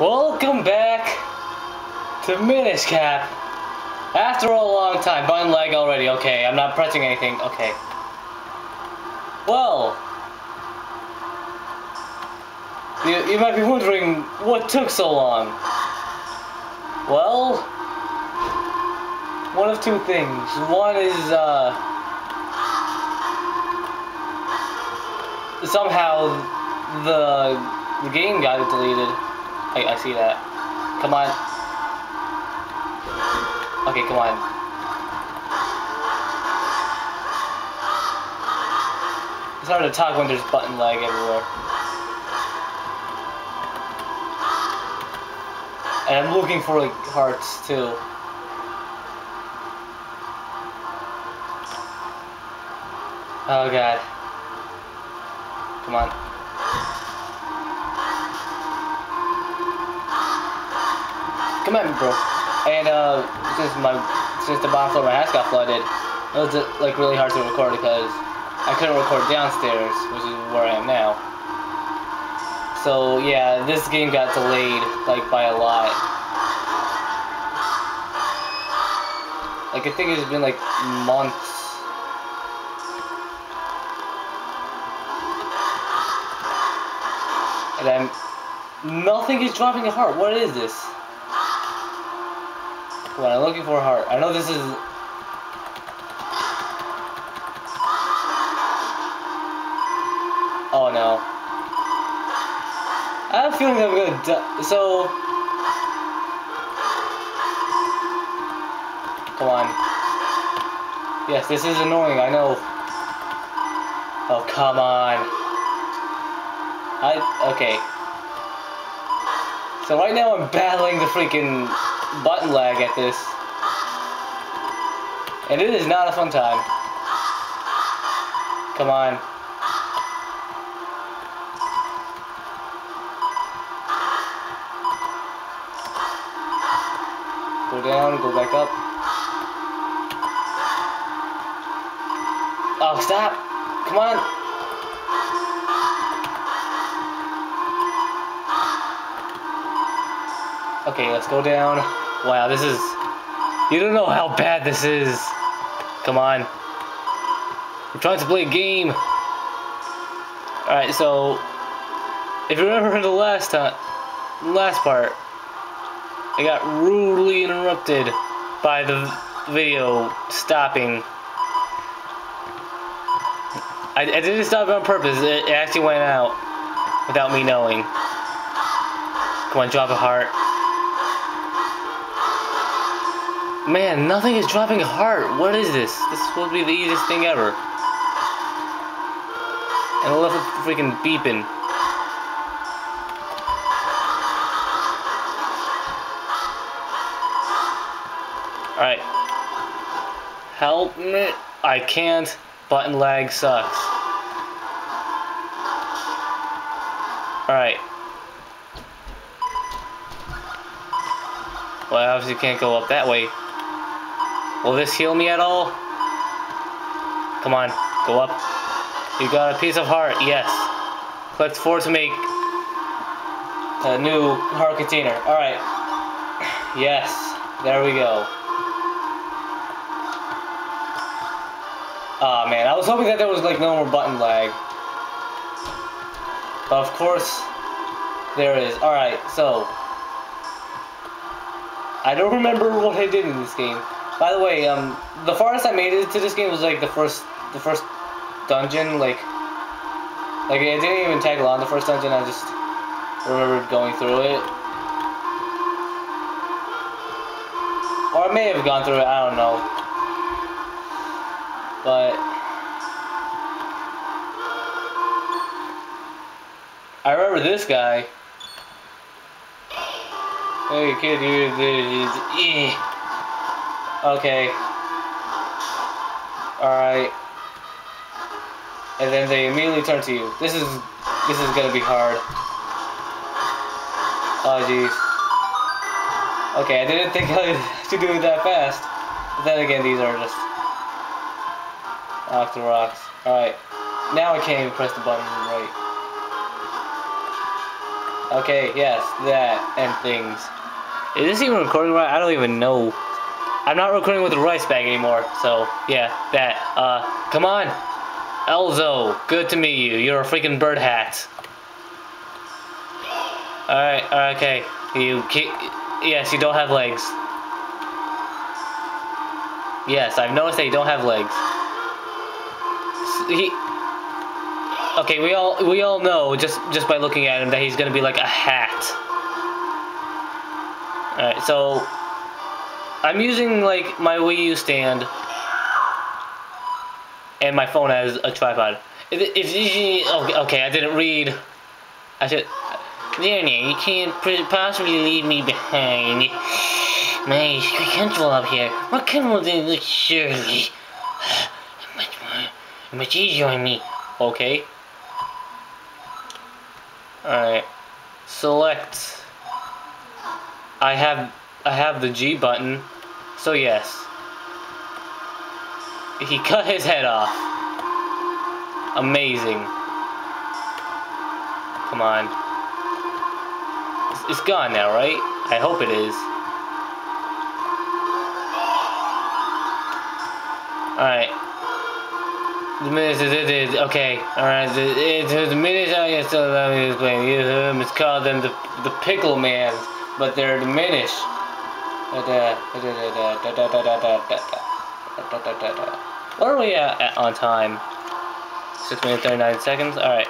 Welcome back to Minish Cap. After a long time, button lag already. Okay, I'm not pressing anything. Okay. Well, you, you might be wondering what took so long. Well, one of two things. One is, uh, somehow the, the game got deleted. I, I see that. Come on. Okay, come on. It's hard to talk when there's button lag everywhere. And I'm looking for like hearts too. Oh god. Come on. Come on, bro. And uh, since my since the bottom floor of my house got flooded, it was like really hard to record because I couldn't record downstairs, which is where I am now. So yeah, this game got delayed like by a lot. Like I think it's been like months. And I'm nothing is dropping a heart. What is this? On, I'm looking for a heart. I know this is Oh no. I have a feeling I'm gonna die. So. Come on. Yes, this is annoying, I know. Oh, come on. I. Okay. So right now I'm battling the freaking button lag at this. And it is not a fun time. Come on. Go down, go back up. Oh, stop! Come on! Okay, let's go down. Wow, this is... You don't know how bad this is. Come on. I'm trying to play a game. Alright, so... If you remember the last time... Last part... I got rudely interrupted by the video stopping. I, I didn't stop on purpose. It, it actually went out without me knowing. Come on, drop a heart. Man, nothing is dropping a heart. What is this? This to be the easiest thing ever. And I love it freaking beeping. Alright. Help me. I can't. Button lag sucks. Alright. Well, I obviously can't go up that way. Will this heal me at all? Come on, go up. You got a piece of heart, yes. Collect four to make a new heart container. Alright. Yes, there we go. Aw oh, man, I was hoping that there was like no more button lag. But of course, there is. Alright, so. I don't remember what I did in this game. By the way, um, the farthest I made it to this game was like the first, the first dungeon, like, like I didn't even tag along the first dungeon, I just remembered going through it. Or I may have gone through it, I don't know. But I remember this guy. Hey kid, you eh. Okay. Alright. And then they immediately turn to you. This is this is gonna be hard. Oh jeez. Okay, I didn't think I should do it that fast. But then again, these are just the rocks. Alright. Now I can't even press the button right. Okay, yes, that and things. Is this even recording right? I don't even know. I'm not recording with a rice bag anymore, so yeah, that. Uh, come on. Elzo, good to meet you. You're a freaking bird hat. Alright, okay. You yes, you don't have legs. Yes, I've noticed that you don't have legs. He Okay, we all we all know just just by looking at him that he's gonna be like a hat. Alright, so I'm using like my Wii U stand and my phone as a tripod. If, if okay, okay, I didn't read. I should. There, you can't possibly leave me behind. My control up here. What can we do? Surely, much more, much easier on me. Okay. Alright. Select. I have I have the G button. So yes. He cut his head off. Amazing. Come on. It's, it's gone now, right? I hope it is. Alright. The minute it is okay. All right. The, the minute I still allow me to explain. You uh, must call them the the pickle man, but they're diminished. What are we at, on time? Six minutes thirty nine seconds. All right.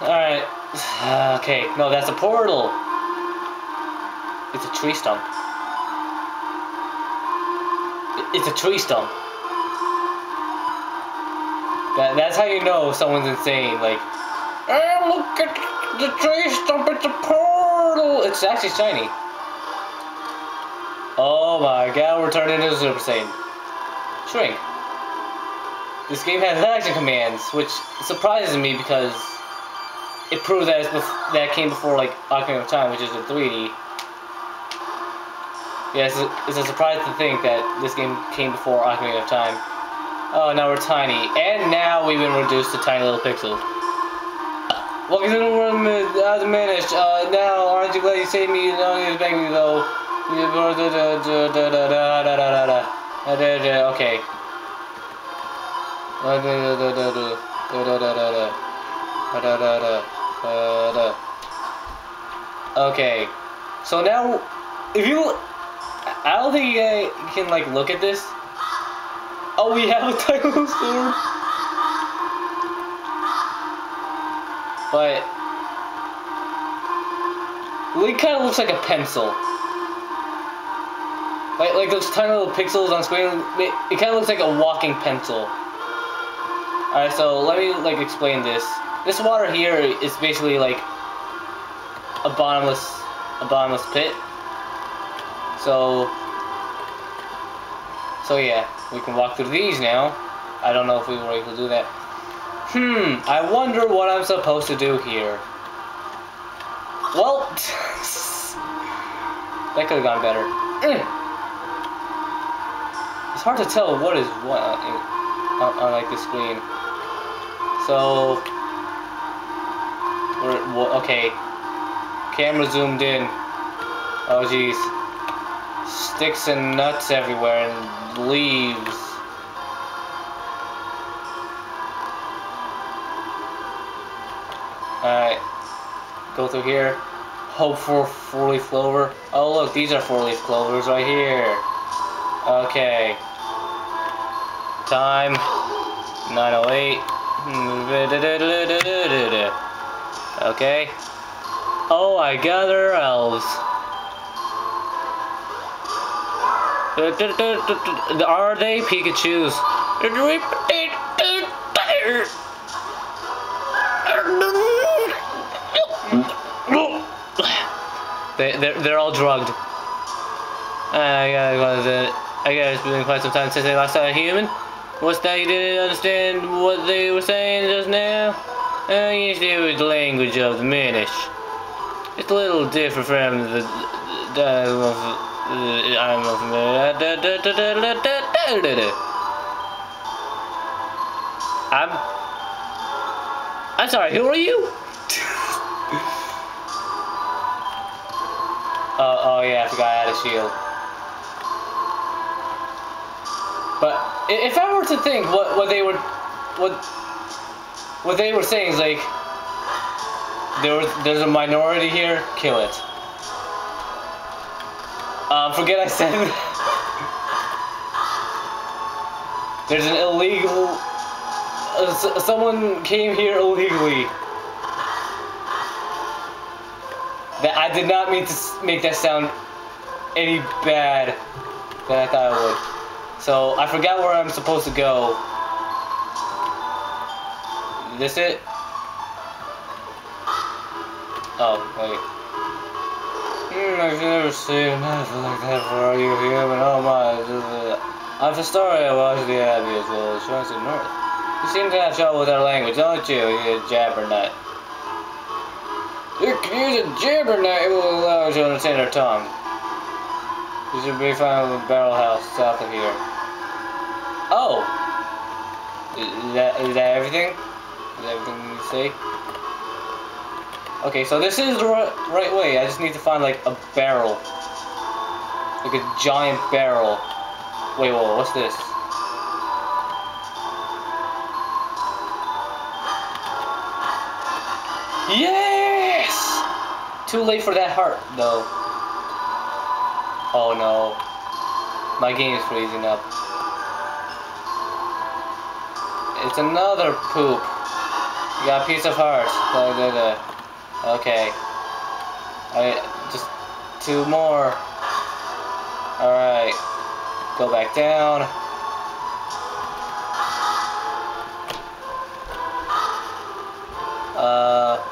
All right. Okay. No, that's a portal. It's a tree stump. It's a tree stump. That, that's how you know someone's insane. Like, hey, look at the tree stump, it's a portal! It's actually shiny. Oh my god, we're turning into Super Saiyan. Shrink. This game has action commands, which surprises me because it proves that, that came before like Ocarina of Time, which is in 3D. Yeah, it's a, it's a surprise to think that this game came before Ocarina of Time. Oh, now we're tiny. And now we've been reduced to tiny little pixels. Welcome to the room uh, diminished. Uh, now, aren't you glad you saved me? You beg me though. Okay. Okay. So now, if you, I don't think you can like look at this. Oh, we have a tiny little sword. But Link kind of looks like a pencil. Like like those tiny little pixels on screen. It, it kind of looks like a walking pencil. Alright, so let me like explain this. This water here is basically like a bottomless a bottomless pit. So so yeah. We can walk through these now. I don't know if we were able to do that. Hmm, I wonder what I'm supposed to do here. Well, that could have gone better. Mm. It's hard to tell what is what on, on like the screen. So, we're, okay, camera zoomed in. Oh jeez, sticks and nuts everywhere and leaves. Alright. Go through here. Hope for four-leaf clover. Oh look, these are four-leaf clovers right here. Okay. Time. 908. Okay. Oh, I gather elves. Are they Pikachu's? They, they're, they're all drugged. I gotta, I guess it's been quite some time since they last saw a human. What's that? You didn't understand what they were saying just now? Uh, yes, it was the language of the Minish. It's a little different from the, the, the I'm I'm I'm sorry, who are you? Oh, oh yeah, I forgot I had a shield. But if I were to think what what they were, what what they were saying is like, there was there's a minority here, kill it. Um, forget I said. there's an illegal. Uh, someone came here illegally. That I did not mean to make that sound any bad than I thought it would. So I forgot where I'm supposed to go. Is this it? Oh, wait. Hmm, I've never seen nothing like that for you human. Oh my. I'm Astoria was the Abbey as well as Johnson North. You seem to have trouble with our language, don't you, you jabbernut? You can use a jabbernut, it will allow you to understand our tongue. You should be found in the barrel house south of here. Oh! Is that, is that everything? Is that everything you say? Okay, so this is the right, right way. I just need to find like a barrel. Like a giant barrel. Wait, whoa, what's this? Yes! Too late for that heart, though. Oh no. My game is freezing up. It's another poop. You got a piece of heart. Da, da, da. Okay. I just two more. Alright. Go back down. Uh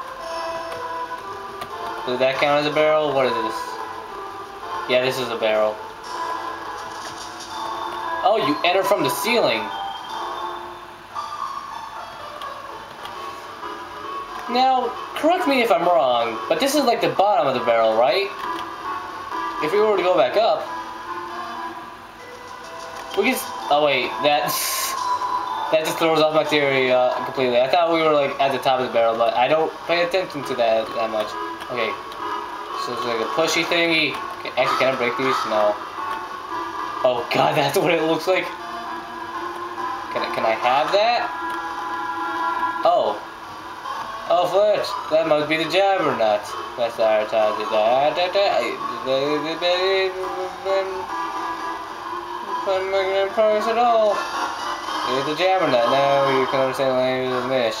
does that count as a barrel? What is this? Yeah, this is a barrel. Oh, you enter from the ceiling. Now, correct me if I'm wrong, but this is like the bottom of the barrel, right? If we were to go back up, we can. Oh wait, that that just throws off my theory uh, completely. I thought we were like at the top of the barrel, but I don't pay attention to that that much. Okay, so it's like a pushy thingy. Okay, Actually, can I break these? No. Oh god, that's what it looks like. Can I, can I have that? Oh. Oh, Fletch, that must be the Jabbernut. That's advertising. Da, da, da, I'm making any progress at all. It's the Jabbernut. Now you can understand the language of Mish.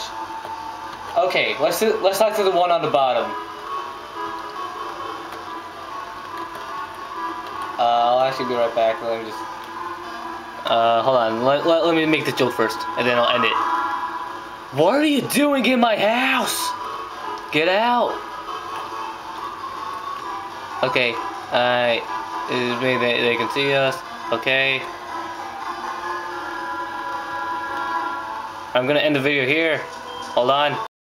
Okay, let's do, let's talk to the one on the bottom. Uh, I'll actually be right back. Let me just. Uh, hold on. Let, let, let me make the joke first, and then I'll end it. What are you doing in my house? Get out. Okay. I. Uh, they, they can see us. Okay. I'm gonna end the video here. Hold on.